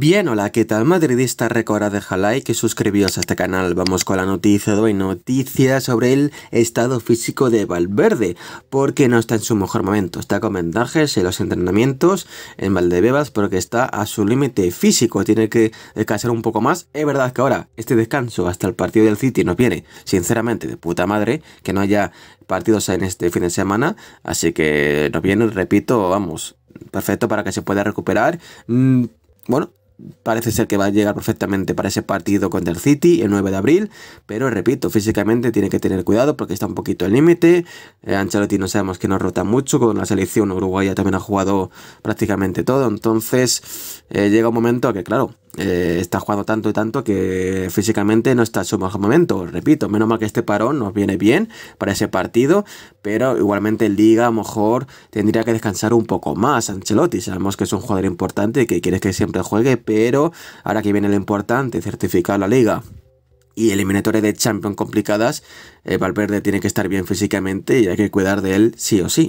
Bien, hola, ¿qué tal madridista? Recuerda dejar like y suscribiros a este canal. Vamos con la noticia de hoy, noticia sobre el estado físico de Valverde, porque no está en su mejor momento. Está con vendajes en los entrenamientos en Valdebebas porque está a su límite físico, tiene que descansar un poco más. Es verdad que ahora este descanso hasta el partido del City nos viene, sinceramente, de puta madre, que no haya partidos en este fin de semana, así que nos viene, repito, vamos, perfecto para que se pueda recuperar. Mm, bueno, parece ser que va a llegar perfectamente para ese partido contra el City el 9 de abril, pero repito, físicamente tiene que tener cuidado porque está un poquito al límite. Eh, no sabemos que nos rota mucho, con la selección uruguaya también ha jugado prácticamente todo, entonces eh, llega un momento que claro, eh, está jugando tanto y tanto que físicamente no está en su mejor momento. Repito, menos mal que este parón nos viene bien para ese partido, pero igualmente el Liga a lo mejor tendría que descansar un poco más. Ancelotti, sabemos que es un jugador importante que quiere que siempre juegue, pero ahora que viene lo importante, certificar la Liga y eliminatorias de Champions complicadas, eh, Valverde tiene que estar bien físicamente y hay que cuidar de él sí o sí.